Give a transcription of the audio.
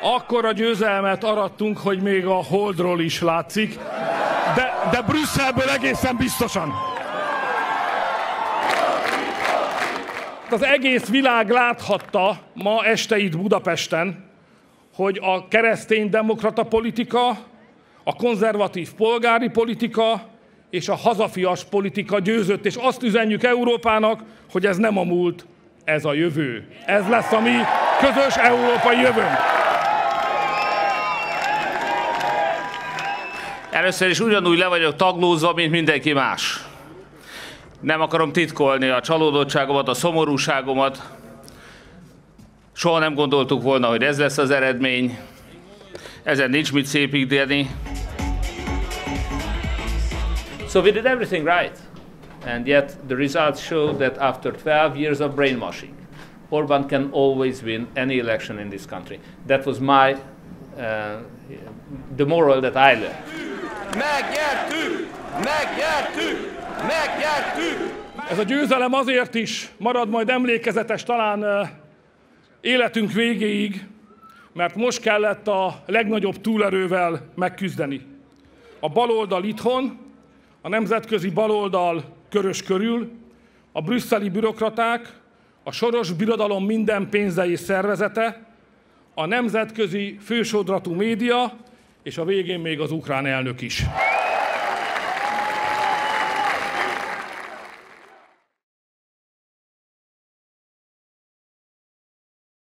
akkor a győzelmet arattunk, hogy még a Holdról is látszik, de, de Brüsszelből egészen biztosan. Az egész világ láthatta ma este itt Budapesten, hogy a keresztény demokrata politika, a konzervatív polgári politika és a hazafias politika győzött, és azt üzenjük Európának, hogy ez nem a múlt, ez a jövő. Ez lesz a mi közös európai jövőnk. Először is ugyanúgy le vagyok taglózva, mint mindenki más. Nem akarom titkolni a csalódottságomat, a szomorúságomat. Soha nem gondoltuk volna, hogy ez lesz az eredmény. Ezen nincs mit szépíteni. So we did everything right. And yet the results show that after 12 years of brainwashing, Orban can always win any election in this country. That was my, uh, the moral that I learned. Megnyertük! Megnyertük! Megnyertük! Ez a győzelem azért is marad majd emlékezetes talán életünk végéig, mert most kellett a legnagyobb túlerővel megküzdeni. A baloldal itthon, a nemzetközi baloldal körös körül, a brüsszeli bürokraták, a soros birodalom minden pénze és szervezete, a nemzetközi fősodratú média, és a végén még az ukrán elnök is.